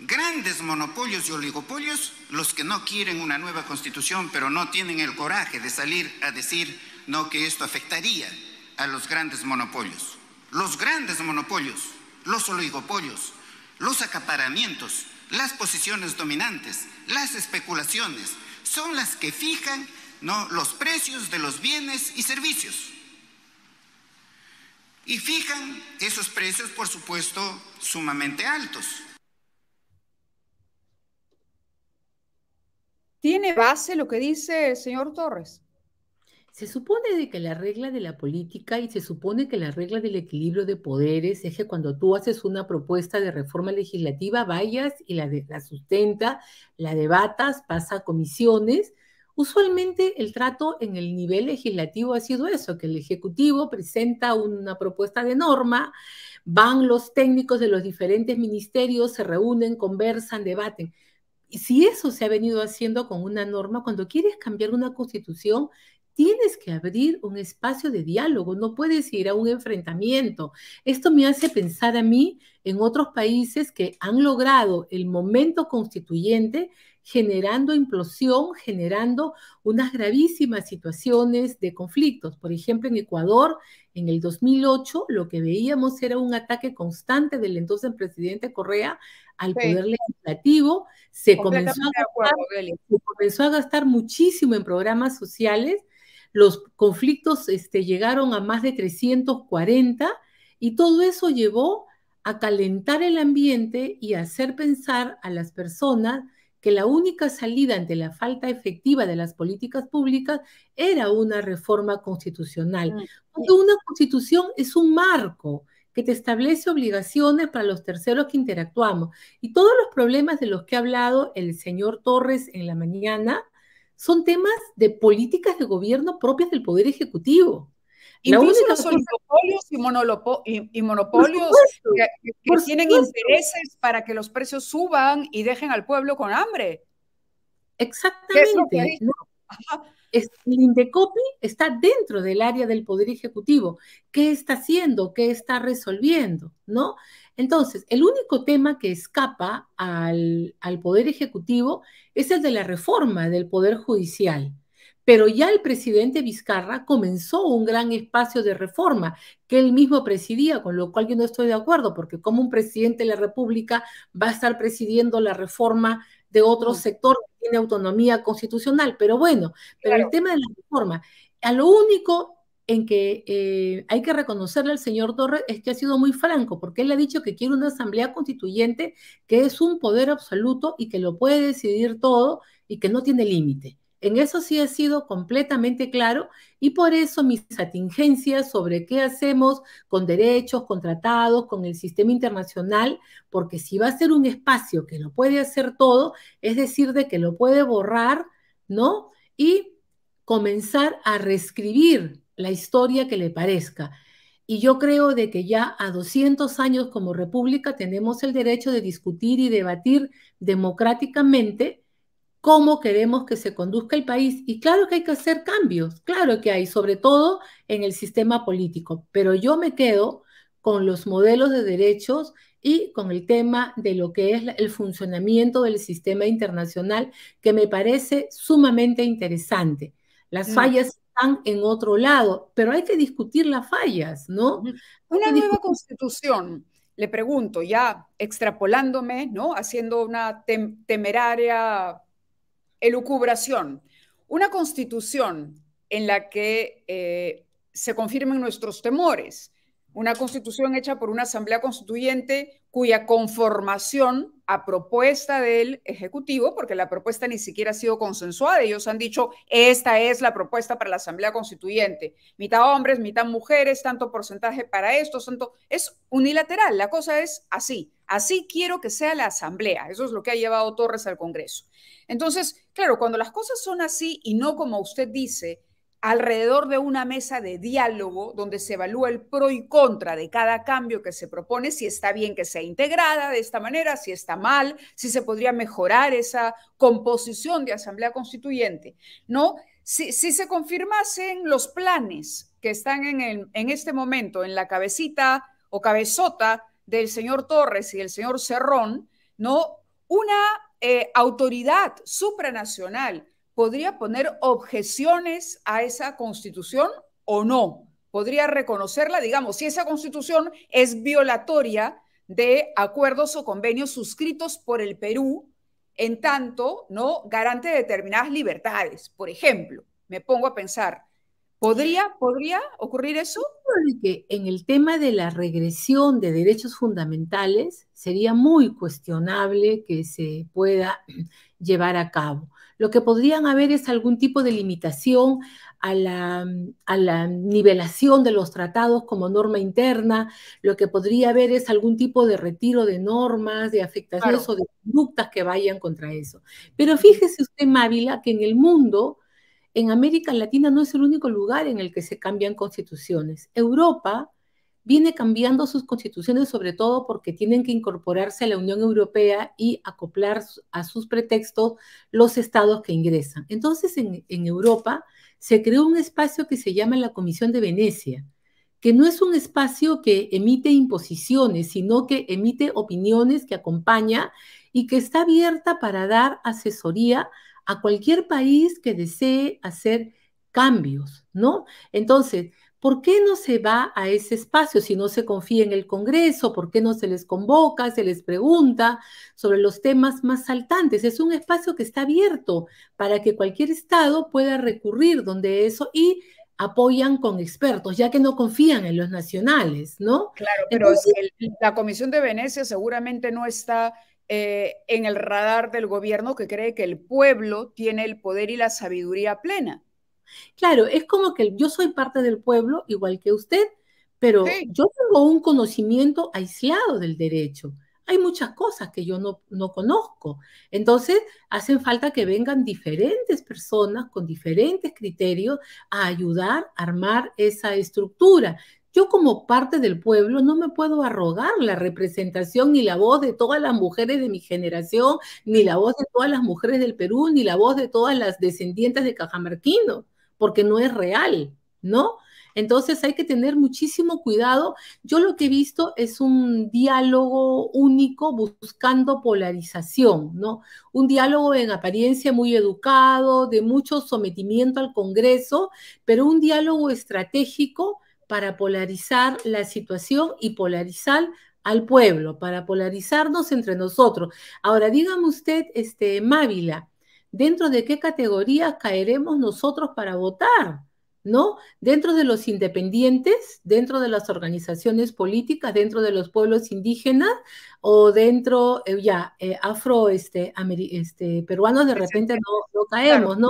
grandes monopolios y oligopolios los que no quieren una nueva constitución, pero no tienen el coraje de salir a decir, no, que esto afectaría a los grandes monopolios. Los grandes monopolios, los oligopolios, los acaparamientos, las posiciones dominantes, las especulaciones, son las que fijan ¿no? los precios de los bienes y servicios. Y fijan esos precios, por supuesto, sumamente altos. ¿Tiene base lo que dice el señor Torres? Se supone de que la regla de la política y se supone que la regla del equilibrio de poderes es que cuando tú haces una propuesta de reforma legislativa vayas y la, la sustenta, la debatas, pasa a comisiones. Usualmente el trato en el nivel legislativo ha sido eso, que el Ejecutivo presenta una propuesta de norma, van los técnicos de los diferentes ministerios, se reúnen, conversan, debaten. Y si eso se ha venido haciendo con una norma, cuando quieres cambiar una constitución, tienes que abrir un espacio de diálogo, no puedes ir a un enfrentamiento. Esto me hace pensar a mí en otros países que han logrado el momento constituyente generando implosión, generando unas gravísimas situaciones de conflictos. Por ejemplo, en Ecuador, en el 2008, lo que veíamos era un ataque constante del entonces presidente Correa al poder legislativo. Se comenzó, se comenzó a gastar muchísimo en programas sociales los conflictos este, llegaron a más de 340 y todo eso llevó a calentar el ambiente y a hacer pensar a las personas que la única salida ante la falta efectiva de las políticas públicas era una reforma constitucional. Mm, Porque una constitución es un marco que te establece obligaciones para los terceros que interactuamos. Y todos los problemas de los que ha hablado el señor Torres en la mañana son temas de políticas de gobierno propias del Poder Ejecutivo. Incluso los oligopolios y, monopolios que, tienen intereses para que los precios suban y dejen al pueblo con hambre. Exactamente. el Indecopi está dentro del área del Poder Ejecutivo. ¿Qué está haciendo? ¿Qué está resolviendo? ¿No? Entonces, el único tema que escapa al, Poder Ejecutivo es el de la reforma del Poder Judicial. Pero ya el presidente Vizcarra comenzó un gran espacio de reforma que él mismo presidía, con lo cual yo no estoy de acuerdo, porque como un presidente de la República va a estar presidiendo la reforma de otro mm. sector que tiene autonomía constitucional. Pero bueno, pero el tema de la reforma, a lo único en que eh, hay que reconocerle al señor Torres es que ha sido muy franco, porque él ha dicho que quiere una asamblea constituyente que es un poder absoluto y que lo puede decidir todo y que no tiene límite. En eso sí ha sido completamente claro y por eso mis atingencias sobre qué hacemos con derechos, con tratados, con el sistema internacional, porque si va a ser un espacio que lo puede hacer todo, es decir, de que lo puede borrar, ¿no? Y comenzar a reescribir la historia que le parezca. Y yo creo de que ya a 200 años como república tenemos el derecho de discutir y debatir democráticamente cómo queremos que se conduzca el país. Y claro que hay que hacer cambios, claro que hay, sobre todo en el sistema político, pero yo me quedo con los modelos de derechos y con el tema de lo que es el funcionamiento del sistema internacional, que me parece sumamente interesante. Las mm. fallas están en otro lado, pero hay que discutir las fallas, ¿no? Una nueva constitución le pregunto, ya extrapolándome, ¿no? Haciendo una temeraria elucubración, una constitución en la que eh, se confirmen nuestros temores, una constitución hecha por una asamblea constituyente cuya conformación a propuesta del Ejecutivo, porque la propuesta ni siquiera ha sido consensuada, ellos han dicho, esta es la propuesta para la asamblea constituyente, mitad hombres, mitad mujeres, tanto porcentaje para esto, tanto, es unilateral, la cosa es así, así quiero que sea la asamblea, eso es lo que ha llevado Torres al Congreso. Entonces, claro, cuando las cosas son así y no como usted dice, alrededor de una mesa de diálogo donde se evalúa el pro y contra de cada cambio que se propone, si está bien que sea integrada de esta manera, si está mal, si se podría mejorar esa composición de asamblea constituyente, ¿no? Si, se confirmasen los planes que están en, en este momento en la cabecita o cabezota del señor Torres y del señor Cerrón, ¿no? Una eh, autoridad supranacional podría poner objeciones a esa constitución o no. Podría reconocerla, digamos, si esa constitución es violatoria de acuerdos o convenios suscritos por el Perú, en tanto, ¿no? Garante de determinadas libertades. Por ejemplo, me pongo a pensar, ¿podría, podría ocurrir eso? Que en el tema de la regresión de derechos fundamentales sería muy cuestionable que se pueda llevar a cabo. Lo que podrían haber es algún tipo de limitación a la, a la, nivelación de los tratados como norma interna, lo que podría haber es algún tipo de retiro de normas, de afectaciones o de conductas que vayan contra eso. Pero fíjese usted, Mávila, que en el mundo, en América Latina no es el único lugar en el que se cambian constituciones. Europa viene cambiando sus constituciones, sobre todo porque tienen que incorporarse a la Unión Europea y acoplar a sus pretextos los estados que ingresan. Entonces, en, Europa se creó un espacio que se llama la Comisión de Venecia, que no es un espacio que emite imposiciones, sino que emite opiniones, que acompaña y que está abierta para dar asesoría a cualquier país que desee hacer cambios, ¿no? Entonces, ¿Por qué no se va a ese espacio si no se confía en el Congreso? ¿Por qué no se les convoca, se les pregunta sobre los temas más saltantes? Es un espacio que está abierto para que cualquier Estado pueda recurrir donde eso y apoyan con expertos, ya que no confían en los nacionales, ¿no? Claro, pero la Comisión de Venecia seguramente no está eh, en el radar del gobierno que cree que el pueblo tiene el poder y la sabiduría plena. Claro, es como que yo soy parte del pueblo, igual que usted, pero yo tengo un conocimiento aislado del derecho. Hay muchas cosas que yo no, no conozco. Entonces, hacen falta que vengan diferentes personas con diferentes criterios a ayudar a armar esa estructura. Yo como parte del pueblo no me puedo arrogar la representación ni la voz de todas las mujeres de mi generación, ni la voz de todas las mujeres del Perú, ni la voz de todas las descendientes de Cajamarquino porque no es real, ¿no? Entonces hay que tener muchísimo cuidado. Yo lo que he visto es un diálogo único buscando polarización, ¿no? Un diálogo en apariencia muy educado, de mucho sometimiento al Congreso, pero un diálogo estratégico para polarizar la situación y polarizar al pueblo, para polarizarnos entre nosotros. Ahora, dígame usted, este, Mávila, dentro de qué categoría caeremos nosotros para votar, ¿no? Dentro de los independientes, dentro de las organizaciones políticas, dentro de los pueblos indígenas o dentro, eh, ya, eh, afro, este, este, peruanos de repente no, caemos, ¿no?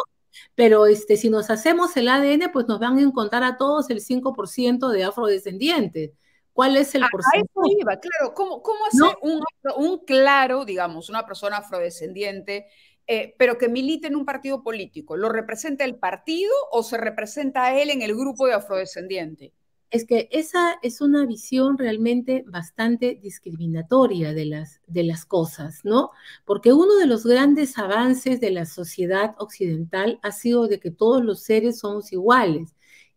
Pero este, si nos hacemos el ADN, pues nos van a encontrar a todos el 5% de afrodescendientes. ¿Cuál es el porcentaje? A eso iba, claro. ¿Cómo, cómo hace un, un, claro, digamos, una persona afrodescendiente eh, pero que milite en un partido político, ¿lo representa el partido o se representa a él en el grupo de afrodescendiente? Es que esa es una visión realmente bastante discriminatoria de las, de las cosas, ¿no? Porque uno de los grandes avances de la sociedad occidental ha sido de que todos los seres somos iguales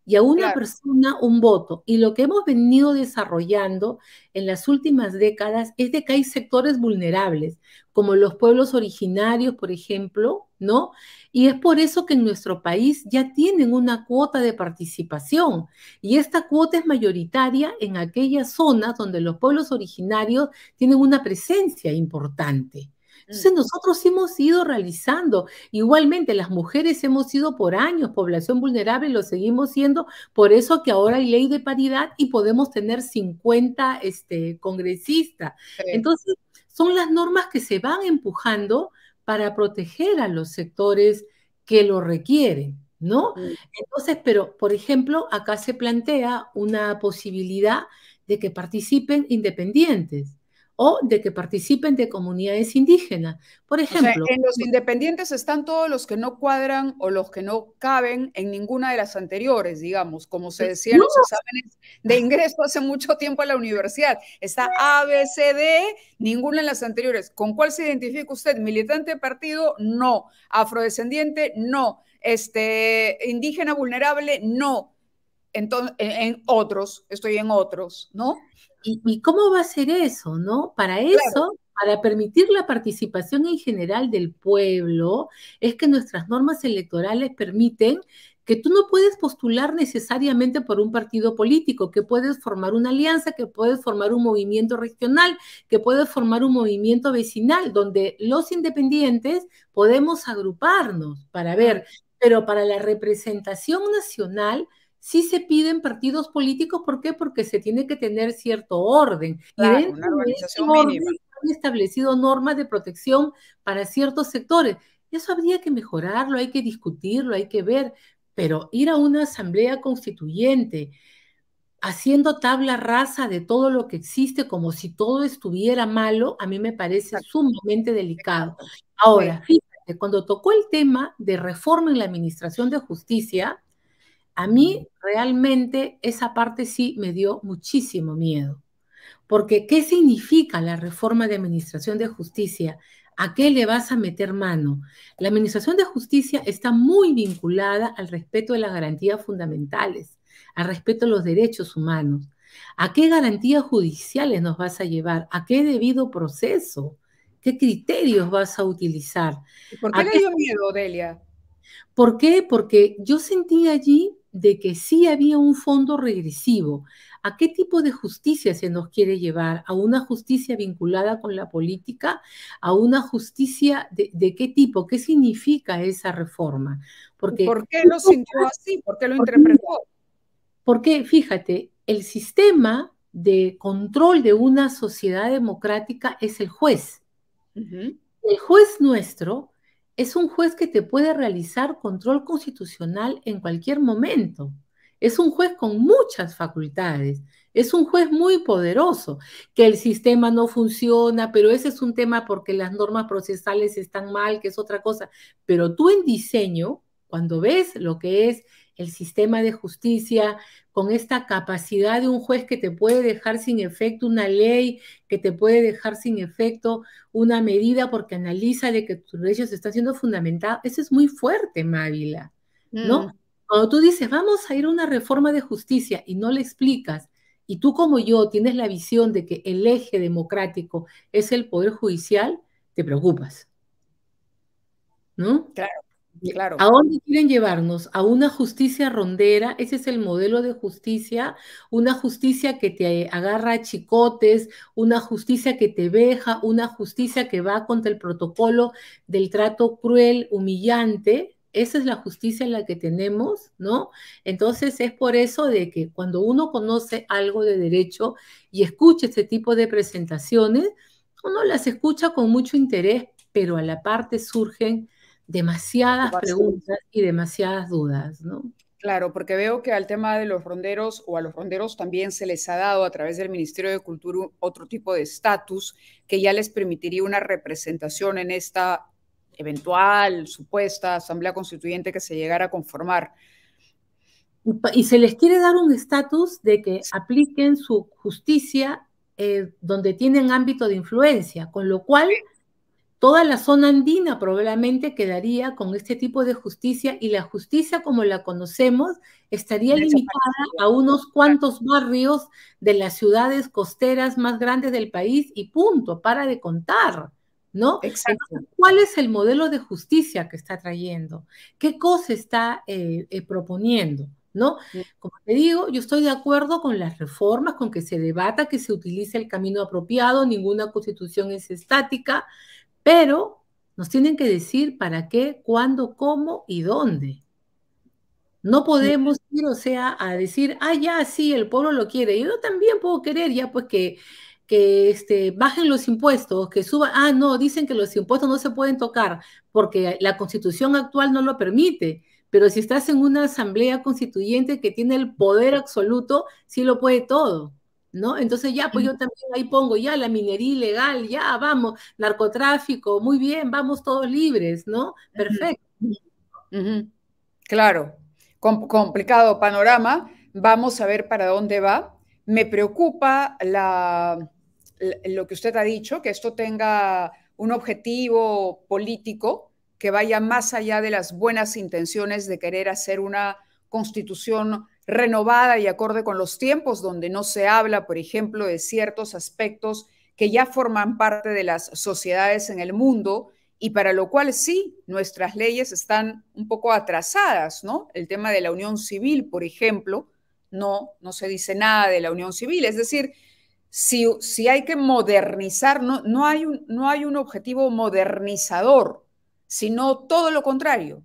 y a una persona un voto. Y lo que hemos venido desarrollando en las últimas décadas es de que hay sectores vulnerables, como los pueblos originarios, por ejemplo, ¿no? Y es por eso que en nuestro país ya tienen una cuota de participación. Y esta cuota es mayoritaria en aquellas zonas donde los pueblos originarios tienen una presencia importante. Entonces nosotros hemos ido realizando, igualmente las mujeres hemos sido por años población vulnerable lo seguimos siendo, por eso que ahora hay ley de paridad y podemos tener 50 este, congresistas. Entonces son las normas que se van empujando para proteger a los sectores que lo requieren. ¿No? Entonces, pero, por ejemplo, acá se plantea una posibilidad de que participen independientes o de que participen de comunidades indígenas. Por ejemplo. en los independientes están todos los que no cuadran o los que no caben en ninguna de las anteriores, digamos, como se decía en los exámenes de ingreso hace mucho tiempo a la universidad. Está A, B, C, D, ninguna en las anteriores. ¿Con cuál se identifica usted? ¿Militante de partido? No. ¿Afrodescendiente? No. Este, ¿Indígena vulnerable? No. Entonces, en otros, estoy en otros, ¿no? ¿Y, cómo va a ser eso, no? Para eso, para permitir la participación en general del pueblo, es que nuestras normas electorales permiten que tú no puedes postular necesariamente por un partido político, que puedes formar una alianza, que puedes formar un movimiento regional, que puedes formar un movimiento vecinal, donde los independientes podemos agruparnos para ver, pero para la representación nacional sí se piden partidos políticos, ¿por qué? Porque se tiene que tener cierto orden. y dentro de orden han establecido normas de protección para ciertos sectores. Eso habría que mejorarlo, hay que discutirlo, hay que ver, pero ir a una asamblea constituyente haciendo tabla rasa de todo lo que existe como si todo estuviera malo, a mí me parece sumamente delicado. Ahora, fíjate, cuando tocó el tema de reforma en la Administración de Justicia, a mí realmente esa parte sí me dio muchísimo miedo. Porque, ¿qué significa la reforma de Administración de Justicia? ¿A qué le vas a meter mano? La Administración de Justicia está muy vinculada al respeto de las garantías fundamentales, al respeto de los derechos humanos. ¿A qué garantías judiciales nos vas a llevar? ¿A qué debido proceso? ¿Qué criterios vas a utilizar? ¿Por qué le dio miedo, Delia? ¿Por qué? Porque yo sentí allí de que sí había un fondo regresivo. ¿A qué tipo de justicia se nos quiere llevar? ¿A una justicia vinculada con la política? ¿A una justicia de, qué tipo? ¿Qué significa esa reforma? Porque, ¿Por qué lo sintió así? ¿Por qué lo interpretó? Porque, fíjate, el sistema de control de una sociedad democrática es el juez. El juez nuestro es un juez que te puede realizar control constitucional en cualquier momento. Es un juez con muchas facultades. Es un juez muy poderoso, que el sistema no funciona, pero ese es un tema porque las normas procesales están mal, que es otra cosa. Pero tú en diseño, cuando ves lo que es el sistema de justicia, con esta capacidad de un juez que te puede dejar sin efecto una ley, que te puede dejar sin efecto una medida porque analiza de que tus derechos están siendo fundamentados, eso es muy fuerte, Mávila, ¿no? Mm. Cuando tú dices, vamos a ir a una reforma de justicia y no le explicas, y tú como yo tienes la visión de que el eje democrático es el poder judicial, te preocupas. ¿No? Claro. Claro. ¿A dónde quieren llevarnos? A una justicia rondera, ese es el modelo de justicia, una justicia que te agarra a chicotes, una justicia que te veja, una justicia que va contra el protocolo del trato cruel, humillante. Esa es la justicia en la que tenemos, ¿no? Entonces es por eso de que cuando uno conoce algo de derecho y escucha este tipo de presentaciones, uno las escucha con mucho interés, pero a la parte surgen demasiadas preguntas y demasiadas dudas, ¿no? Claro, porque veo que al tema de los ronderos o a los ronderos también se les ha dado a través del Ministerio de Cultura otro tipo de estatus que ya les permitiría una representación en esta eventual, supuesta Asamblea Constituyente que se llegara a conformar. Y se les quiere dar un estatus de que apliquen su justicia eh, donde tienen ámbito de influencia, con lo cual toda la zona andina probablemente quedaría con este tipo de justicia y la justicia como la conocemos estaría limitada a unos cuantos barrios de las ciudades costeras más grandes del país y punto, para de contar. ¿No? Exacto. ¿Cuál es el modelo de justicia que está trayendo? ¿Qué cosa está eh, eh, proponiendo? ¿no? Como te digo, yo estoy de acuerdo con las reformas, con que se debata, que se utilice el camino apropiado, ninguna constitución es estática, pero nos tienen que decir para qué, cuándo, cómo y dónde. No podemos ir, o sea, a decir, ah, ya, sí, el pueblo lo quiere. Yo también puedo querer, ya, pues que, que este, bajen los impuestos, que suban. Ah, no, dicen que los impuestos no se pueden tocar porque la constitución actual no lo permite pero si estás en una asamblea constituyente que tiene el poder absoluto, sí lo puede todo, ¿no? Entonces ya, pues yo también ahí pongo ya la minería ilegal, ya vamos, narcotráfico, muy bien, vamos todos libres, ¿no? Perfecto. Claro, complicado panorama, vamos a ver para dónde va. Me preocupa la, lo que usted ha dicho, que esto tenga un objetivo político, que vaya más allá de las buenas intenciones de querer hacer una constitución renovada y acorde con los tiempos, donde no se habla, por ejemplo, de ciertos aspectos que ya forman parte de las sociedades en el mundo y para lo cual sí, nuestras leyes están un poco atrasadas, ¿no? El tema de la unión civil, por ejemplo, no, no se dice nada de la unión civil, es decir, si, si hay que modernizar, no, no, hay no hay un objetivo modernizador, sino todo lo contrario,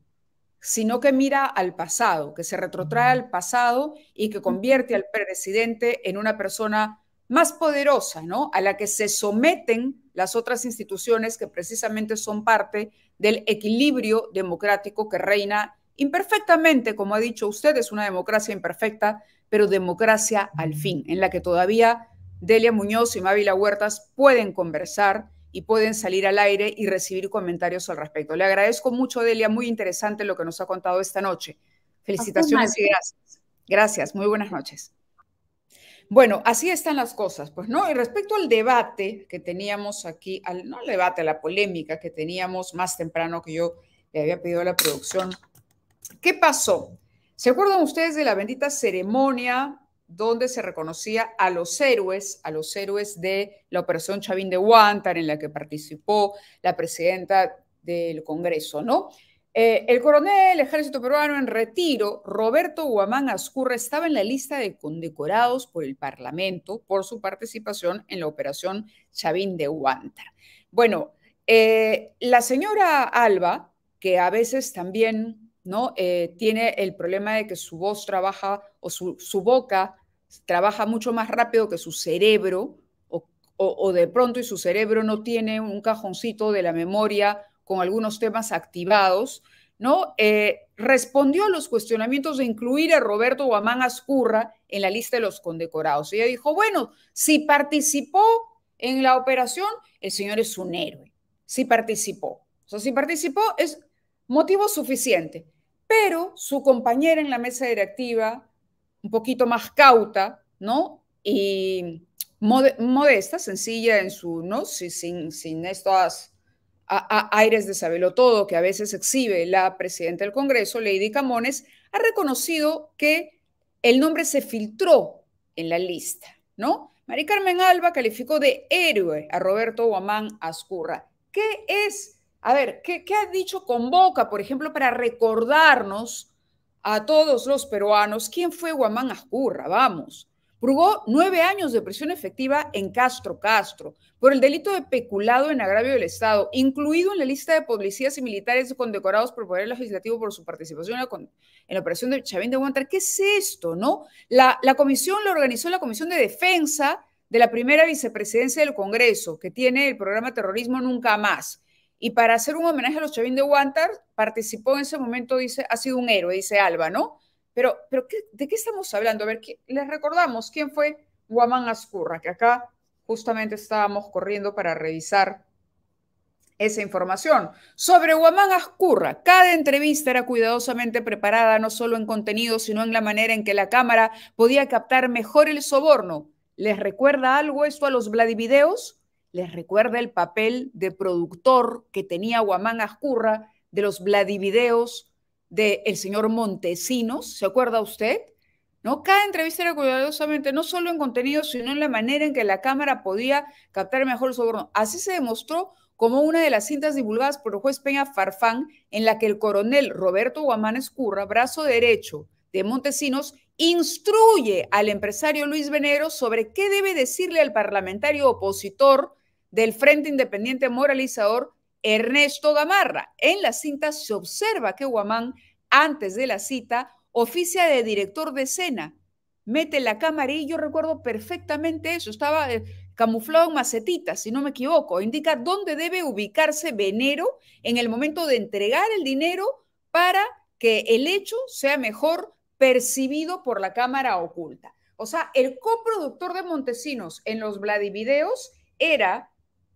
sino que mira al pasado, que se retrotrae al pasado y que convierte al presidente en una persona más poderosa, ¿no? A la que se someten las otras instituciones que precisamente son parte del equilibrio democrático que reina imperfectamente, como ha dicho usted, es una democracia imperfecta, pero democracia al fin, en la que todavía Delia Muñoz y Mávila Huertas pueden conversar y pueden salir al aire y recibir comentarios al respecto. Le agradezco mucho, Delia, muy interesante lo que nos ha contado esta noche. Felicitaciones y gracias. Gracias, muy buenas noches. Bueno, así están las cosas, pues, ¿no? Y respecto al debate que teníamos aquí, al, no al debate, a la polémica que teníamos más temprano que yo le había pedido a la producción, ¿qué pasó? ¿Se acuerdan ustedes de la bendita ceremonia donde se reconocía a los héroes, a los héroes de la Operación Chavín de Huántar, en la que participó la presidenta del Congreso, ¿no? Eh, el coronel del ejército peruano en retiro, Roberto Guamán Ascurra, estaba en la lista de condecorados por el Parlamento por su participación en la Operación Chavín de Huántar. Bueno, eh, la señora Alba, que a veces también ¿no? Eh, tiene el problema de que su voz trabaja o su, su boca trabaja mucho más rápido que su cerebro o, de pronto y su cerebro no tiene un cajoncito de la memoria con algunos temas activados, ¿no? Eh, respondió a los cuestionamientos de incluir a Roberto Guamán Ascurra en la lista de los condecorados. Ella dijo, bueno, si participó en la operación, el señor es un héroe. Si participó. O si participó es motivo suficiente. Pero su compañera en la mesa directiva, un poquito más cauta, ¿no? Y modesta, sencilla en su, ¿no? Sin, sin estos aires de sabelo todo que a veces exhibe la presidenta del Congreso, Lady Camones, ha reconocido que el nombre se filtró en la lista, ¿no? Mari Carmen Alba calificó de héroe a Roberto Guamán Ascurra. ¿Qué es? A ver, ¿qué, qué ha dicho Convoca, por ejemplo, para recordarnos a todos los peruanos quién fue Guamán Ascurra, vamos. Purgó nueve años de prisión efectiva en Castro Castro por el delito de peculado en agravio del Estado, incluido en la lista de policías y militares condecorados por Poder Legislativo por su participación en la, operación de Chavín de Guantar. ¿Qué es esto, no? La comisión lo organizó la Comisión de Defensa de la primera vicepresidencia del Congreso, que tiene el programa Terrorismo Nunca Más. Y para hacer un homenaje a los Chavín de Guantar, participó en ese momento, dice, ha sido un héroe, dice Alba, ¿no? Pero, pero ¿de qué estamos hablando? A ver, les recordamos quién fue Guamán Ascurra, que acá justamente estábamos corriendo para revisar esa información. Sobre Guamán Ascurra, cada entrevista era cuidadosamente preparada, no solo en contenido, sino en la manera en que la cámara podía captar mejor el soborno. ¿Les recuerda algo esto a los Vladivideos? Les recuerda el papel de productor que tenía Guamán Ascurra de los Vladivideos del señor Montesinos, ¿se acuerda usted? ¿No? Cada entrevista era cuidadosamente, no solo en contenido, sino en la manera en que la cámara podía captar mejor el soborno. Así se demostró como una de las cintas divulgadas por el juez Peña Farfán, en la que el coronel Roberto Guamán Escurra, brazo derecho de Montesinos, instruye al empresario Luis Venero sobre qué debe decirle al parlamentario opositor del Frente Independiente Moralizador Ernesto Gamarra. En la cinta se observa que Guamán, antes de la cita, oficia de director de escena, mete la cámara y yo recuerdo perfectamente eso, estaba eh, camuflado en macetitas, si no me equivoco, indica dónde debe ubicarse Venero en el momento de entregar el dinero para que el hecho sea mejor percibido por la cámara oculta. O sea, el coproductor de Montesinos en los Vladivideos era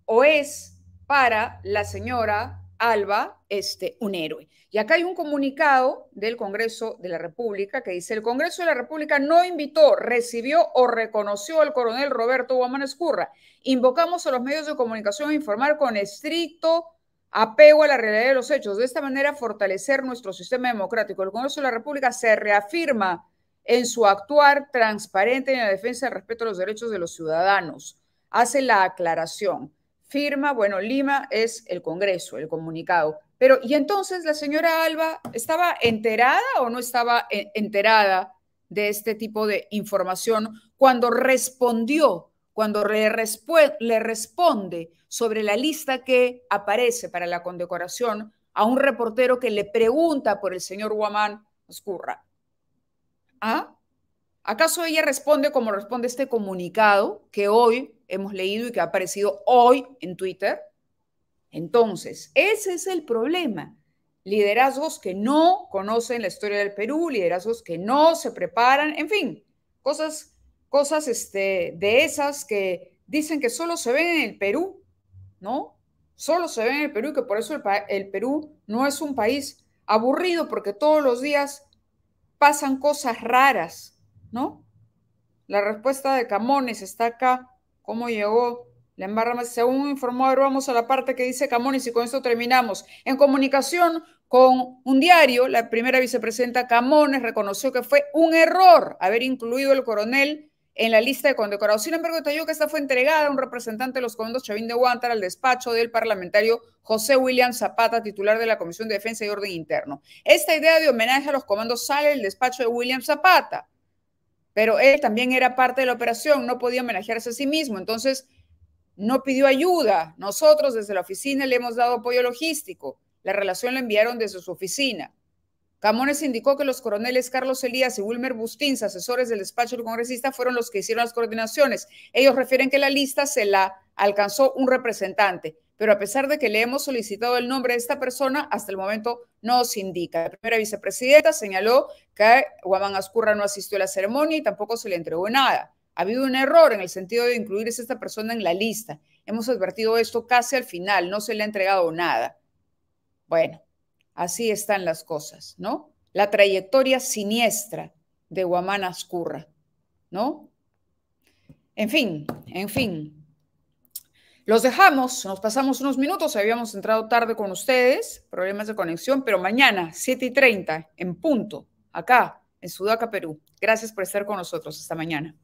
o es para la señora Alba este, un héroe. Y acá hay un comunicado del Congreso de la República que dice, el Congreso de la República no invitó, recibió o reconoció al coronel Roberto Guamán Escurra. Invocamos a los medios de comunicación a informar con estricto apego a la realidad de los hechos. De esta manera, fortalecer nuestro sistema democrático. El Congreso de la República se reafirma en su actuar transparente en la defensa del respeto a los derechos de los ciudadanos. Hace la aclaración firma, bueno, Lima es el Congreso, el comunicado. Pero, ¿y entonces la señora Alba estaba enterada o no estaba eh, enterada de este tipo de información cuando respondió, cuando le, responde sobre la lista que aparece para la condecoración a un reportero que le pregunta por el señor Guamán Oscurra? ¿Ah? ¿Acaso ella responde como responde este comunicado que hoy hemos leído y que ha aparecido hoy en Twitter. Entonces, ese es el problema. Liderazgos que no conocen la historia del Perú, liderazgos que no se preparan, en fin, cosas, cosas este, de esas que dicen que solo se ven en el Perú, ¿no? Solo se ven en el Perú y que por eso el, el Perú no es un país aburrido porque todos los días pasan cosas raras, ¿no? La respuesta de Camones está acá cómo llegó la embarra según informó, ahora vamos a la parte que dice Camones y con esto terminamos. En comunicación con un diario, la primera vicepresidenta Camones reconoció que fue un error haber incluido el coronel en la lista de condecorados. Sin embargo, detalló que esta fue entregada a un representante de los comandos Chavín de Guantar al despacho del parlamentario José William Zapata, titular de la Comisión de Defensa y Orden Interno. Esta idea de homenaje a los comandos sale del despacho de William Zapata pero él también era parte de la operación, no podía homenajearse a sí mismo, entonces no pidió ayuda. Nosotros desde la oficina le hemos dado apoyo logístico. La relación la enviaron desde su oficina. Camones indicó que los coroneles Carlos Elías y Wilmer Bustins, asesores del despacho del congresista, fueron los que hicieron las coordinaciones. Ellos refieren que la lista se la alcanzó un representante pero a pesar de que le hemos solicitado el nombre de esta persona, hasta el momento no se indica. La primera vicepresidenta señaló que Guamán Ascurra no asistió a la ceremonia y tampoco se le entregó nada. Ha habido un error en el sentido de incluir a esta persona en la lista. Hemos advertido esto casi al final, no se le ha entregado nada. Bueno, así están las cosas, ¿no? La trayectoria siniestra de Guamán Ascurra, ¿no? En fin, en fin, los dejamos, nos pasamos unos minutos, habíamos entrado tarde con ustedes, problemas de conexión, pero mañana, 7 y 30, en punto, acá, en Sudaca, Perú. Gracias por estar con nosotros. Hasta mañana.